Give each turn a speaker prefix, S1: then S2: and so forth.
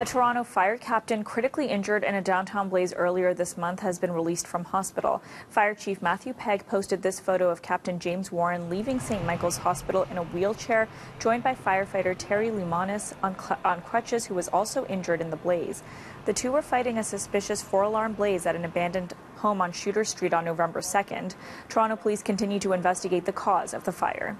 S1: A Toronto fire captain critically injured in a downtown blaze earlier this month has been released from hospital. Fire Chief Matthew Pegg posted this photo of Captain James Warren leaving St. Michael's Hospital in a wheelchair, joined by firefighter Terry Lumanis on, on crutches, who was also injured in the blaze. The two were fighting a suspicious four alarm blaze at an abandoned home on Shuter Street on November 2nd. Toronto police continue to investigate the cause of the fire.